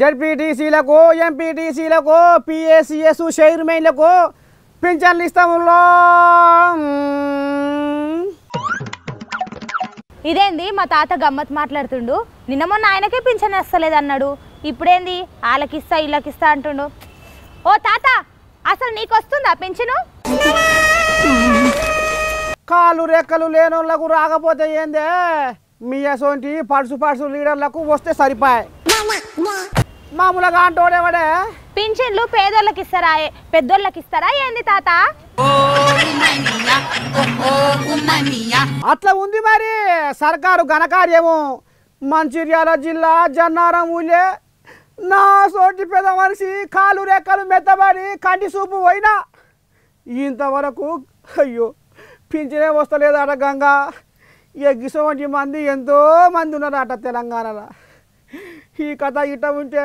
జడ్పీటీసీలకు ఎంపీటీసీలకు PACS చైర్మన్లకు పింఛన్లు ఇస్తాములో ఇదేంది? మా తాత గమ్మత్ మాట్లాడుతుండు. నిన్న మొన్న ఆయనకే పింఛన్ వస్తలేదు అన్నాడు ఇప్పుడేంది? వాళ్ళకిస్తా వీళ్ళకిస్తా అంటుండు. ఓ తాత అసలు నీకు వస్తుందా పింఛను? కాళ్ళు రెక్కలు లేనోళ్ళకు రాకపోతే ఏందే? మీ అసోంటి పడుసు పడుసు లీడర్లకు వస్తే సరిపాయ్. మామూలుగా అంటోడేవాడే పింఛన్లు పేదోళ్ళకి ఇస్తారా? పెద్దోళ్ళకి ఇస్తారా? ఏంది తాత? అట్లా ఉంది మరి. సర్కారు ఘనకార్యము. మంచిర్యాల జిల్లా జన్నారం ఊళ్ళే నా సోటి పెద్ద మనిషి కాలు రెక్కలు మెత్తబడి కంటి చూపు పోయినా. ఇంతవరకు అయ్యో పింఛనే వస్తలేదట గంగా. ఎగ్గిసోంటి మంది ఎంతో మంది ఉన్నారట తెలంగాణలో. ఈ కథ ఇట్ట ఉంటే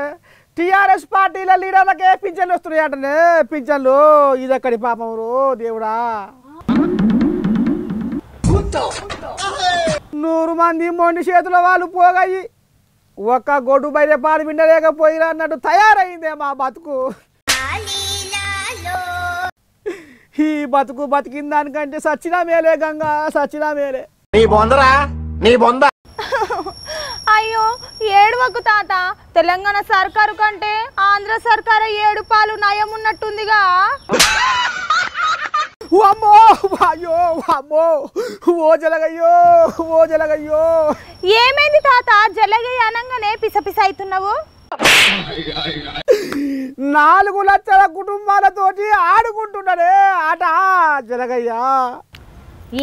టీఆర్ఎస్ పార్టీల లీడర్లకే పింఛన్లు వస్తున్నాయటనే. పింఛన్లు ఇదక్కడి పాపం రో దేవుడా? నూరు మంది మొండి చేతుల వాళ్ళు పోగాయి ఒక్క గొడ్డు బయట పాలు విండలేకపోయినా అన్నట్టు తయారైందే మా బతుకు. ఈ బతుకు బతికిన దానికంటే సచ్చినా మేలే గంగా సచ్చినా మేలే. నీ బొందరా? నీ బొంద. అయ్యో ఏడువకు తాత. తెలంగాణ సర్కారు కంటే ఆంధ్ర సర్కారు ఏడు పాలు నయం ఉన్నట్టుందిగా. అమ్మో అయ్యో అమ్మో ఓ జలగయ్యో ఓ జలగయ్యో ఏమైంది తాత? జలగయ్య అనగానే పిసపిస అవుతున్నావు? నాలుగు లక్షల కుటుంబాలతోటి ఆడుకుంటున్నాడే ఆట జలగయ్యా.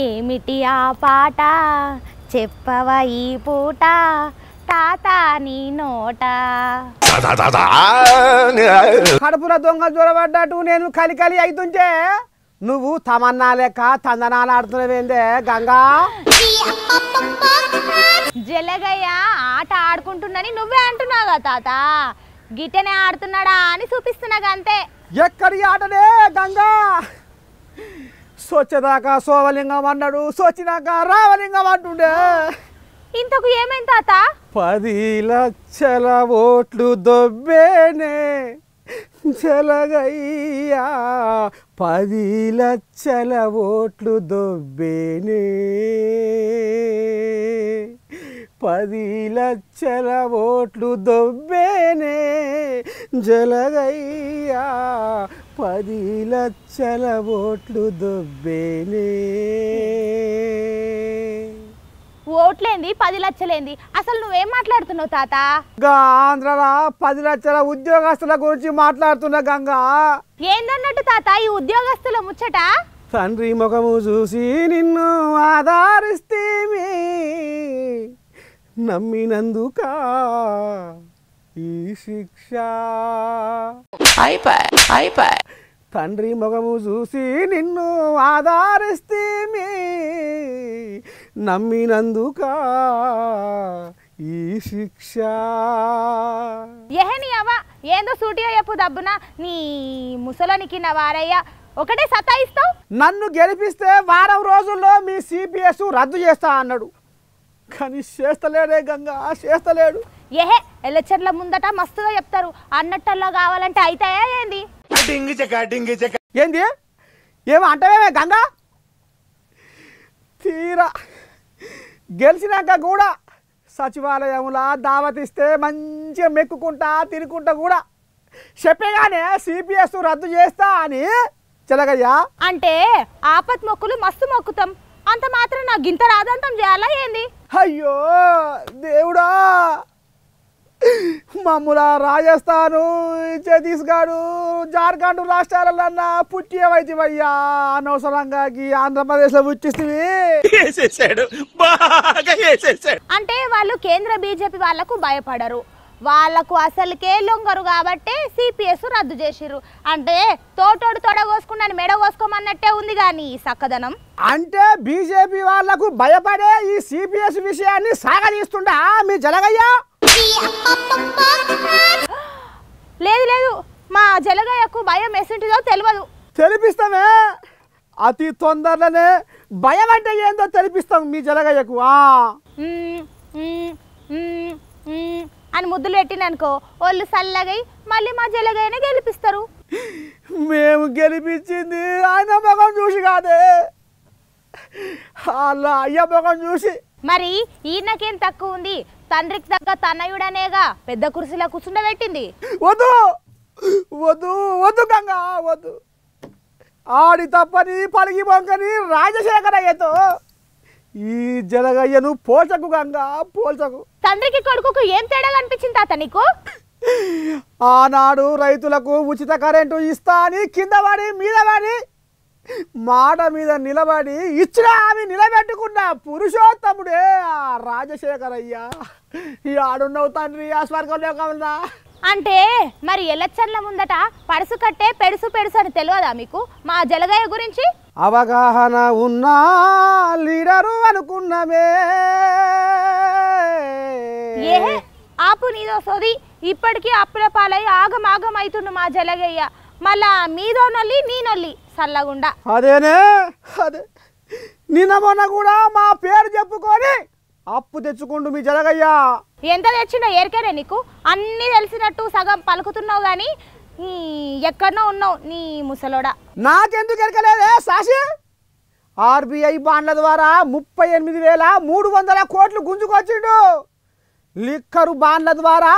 ఏమిటి ఆ పాట? చెప్పవా ఈ పూట. తాత నీ నోట. కడుపుల దొంగ జ్వరపడ్డట్టు నేను కలికలి అవుతుంటే నువ్వు తమన్నా లెక్క తందనాలు ఆడుతున్నావేందే గంగా? జలగయ్య ఆట ఆడుకుంటుందని నువ్వే అంటున్నావు తాత. గిట్టనే ఆడుతున్నాడా అని చూపిస్తున్నాగా అంతే ఎక్కడి ఆటనే గంగా? సొచ్చేదాకా సోమలింగం అన్నాడు సొచ్చినాక రావలింగం అంటుండే. ఇంతకు ఏమైంది తాత? పది లక్షల ఓట్లు దొబ్బేనే జలగయ్యా. పది లక్షల ఓట్లు దొబ్బేనే. పది లక్షల ఓట్లు దొబ్బేనే జలగయ్యా. పది లక్షల ఓట్లు దొబ్బేనే. ఓట్లేంది? పది లక్షలేంది? అసలు నువ్వేం మాట్లాడుతున్నావు తాత? గా ఆంధ్రలో పది లక్షల ఉద్యోగస్తుల గురించి మాట్లాడుతున్న గంగా. ఏందన్నట్టు తాత ఈ ఉద్యోగస్తుల ముచ్చట? తండ్రి ముఖము చూసి నిన్ను ఆధారిస్తేమి నమ్మినందుక ఈ శిక్ష. తండ్రి ముఖము చూసి నిన్ను ఆధారిస్తేమి నమ్మినందుక ఈ శిక్ష. ఏహని అవ్వ ఏందో సూటిగా చెప్పు దబ్బున. నీ ముసలోనికి నా వారయ్య ఒకటే సతాయిస్తావు? నన్ను గెలిపిస్తే వారం రోజుల్లో మీ సిపిఎస్ రద్దు చేస్తా అన్నాడు. కానీ చేస్తలేడే గంగా చేస్తలేడు. ఏహే ఎలక్షన్ల ముందట మస్తుగా చెప్తారు. అన్నట్టల్లా కావాలంటే అయితాయా ఏంది? డింగి చెక్క డింగి చెక్క. ఏంది? ఏమో అంటావేమే గంగా? తీరా. గెలిచినాక కూడా సచివాలయంలో దావతిస్తే మంచిగా మెక్కుకుంటా తినుకుంటా కూడా. చెప్పేగానే సిపిఎస్ రద్దు చేస్తా అని చిలగయ్యా. అంటే ఆపత్ మొక్కులు మస్తు మొక్కుతాం. అంత మాత్రం నాకు గింత రాదంతం చేయాలా ఏంది? అయ్యో దేవుడా! మమ్ముల రాజస్థాను ఛత్తీస్గఢ్ జార్ఖండ్ రాష్ట్రాలన్నా పుట్టివైతివయ్యా అనవసరంగా ఆంధ్రప్రదేశ్లో వేసేసాడు. అంటే వాళ్ళు కేంద్ర బీజేపీ వాళ్ళకు భయపడరు. వాళ్ళకు అసలుకే లొంగరు కాబట్టి సిపిఎస్ రద్దు చేసిర్రు. అంటే తోటోడు తొడ కోసుకున్నాను మెడ కోసుకోమన్నట్టే ఉంది కానీ ఈ సక్కదనం. అంటే బీజేపీ వాళ్ళకు భయపడే ఈ సిపిఎస్ విషయాన్ని సాగదీస్తుండా మీ జలగయ్యా? లేదు లేదు. మా జలగయ్యకు భయం ఎసుంటిదో తెలియదు తెలిపిస్తామే. అతి తొందరలోనే భయం అంటే ఏందో తెలిపిస్తాం మీ జలగయ్యకు ఆ. మ్మ్, మ్మ్, మ్మ్, మ్మ్. అని ముద్దులు పెట్టిననుకో వాళ్ళు చల్లగై మళ్ళీ మా జలగైనా గెలిపిస్తారు. మేము గెలిపించింది ఆయన ముఖం చూసి కాదే. వాళ్ళ అయ్య ముఖం చూసి. మరి ఈయనకేం తక్కువ ఉంది? తండ్రికి తగ్గ తనయుడనేగా పెద్ద కుర్చీలో కూర్చుండబెట్టింది. వద్దు! వద్దు! వద్దు గంగా వద్దు! ఆడి తప్పని పలిగి బొంకని రాజశేఖరయ్యతో ఈ జలగయ్యను పోల్చకు గంగా పోల్చకు. తండ్రికి కొడుకుకు ఏం తేడా కనిపించింది తాత నీకు? ఆనాడు రైతులకు ఉచిత కరెంటు ఇస్తా అని కింద పడి మీద పడి మాట మీద నిలబడి ఇచ్చిన ఆమె నిలబెట్టుకున్న పురుషోత్తముడే ఆ రాజశేఖరయ్య. ఈ ఆడున్నవు తండ్రి ఆ స్వర్గంలో కావాలన్నా అంటే మరి ఎలక్షన్ల ముందట పడుసు కట్టే పెడుసు పెడుసు అని తెలియదా మీకు? మా జలగయ్య గురించి అవగాహన ఉన్నా లీడరు అనుకున్నమే ఏ ఆపు నీదో సోది. ఇప్పటికీ అప్పుల పాలై ఆగం ఆగం అవుతుండు మా జలగయ్య. మళ్ళా మీదో నొల్లి నీ నొల్లి సల్లగుండా. అదేనే అదే. నిన్న మొన్న కూడా మా పేరు చెప్పుకొని అప్పు తెచ్చుకుంటూ మీ జరగయ్యా ఎంత తెచ్చినా ఏరికేనే నీకు? అన్నీ తెలిసినట్టు సగం పలుకుతున్నావు కానీ ఈ ఎక్కడనో ఉన్నావు నీ ముసలోడా. నాకెందుకు ఎరకలేదే సాసి ఆర్బీఐ బాండ్ల ద్వారా ముప్పై ఎనిమిది వేల మూడు వందల కోట్లు గుంజుకొచ్చిండు. లిక్కరు బాండ్ల ద్వారా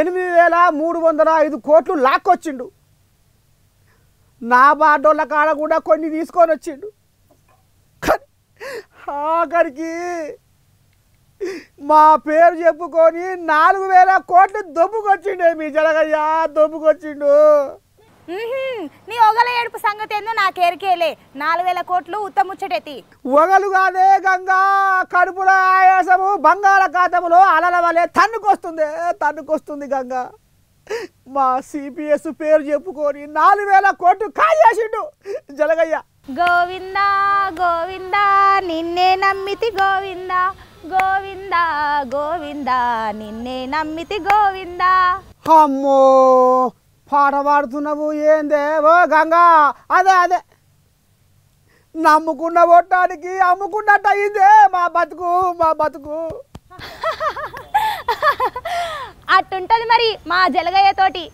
ఎనిమిది వేల మూడు వందల ఐదు కోట్లు లాక్కొచ్చిండు. నా బార్డోళ్ళ కాడ కూడా కొన్ని తీసుకొని వచ్చిండు ఆఖరికి మా పేరు చెప్పుకొని నాలుగు వేల కోట్లు దొబ్బుకొచ్చిండే మీ జరగయ్యా దొబ్బుకొచ్చిండు. నీ ఒగల ఏడుపు సంగతి ఏందో నాకు ఎరికేలే నాలుగు వేల కోట్లు ఉత్తముచ్చటెతి ఒగలు కాదే గంగా కడుపుల ఆయాసము బంగాళాఖాతములో అలల వలె తన్నుకొస్తుంది తన్నుకొస్తుంది గంగా. మా సిపిఎస్ పేరు చెప్పుకొని నాలుగు వేల కోట్లు కాజేసిండు జలగయ్య. గోవిందా గోవిందా నిన్నే నమ్మితి గోవిందా. గోవిందా గోవిందా నిన్నే నమ్మితి గోవిందా. అమ్మో పాట పాడుతున్నావు ఏందే ఓ గంగా? అదే అదే. నమ్ముకున్న ఒట్టానికి అమ్ముకున్నట్టు అయిందే మా బతుకు మా బతుకు. అట్టుంటది మరి మా జలగయ్య తోటి.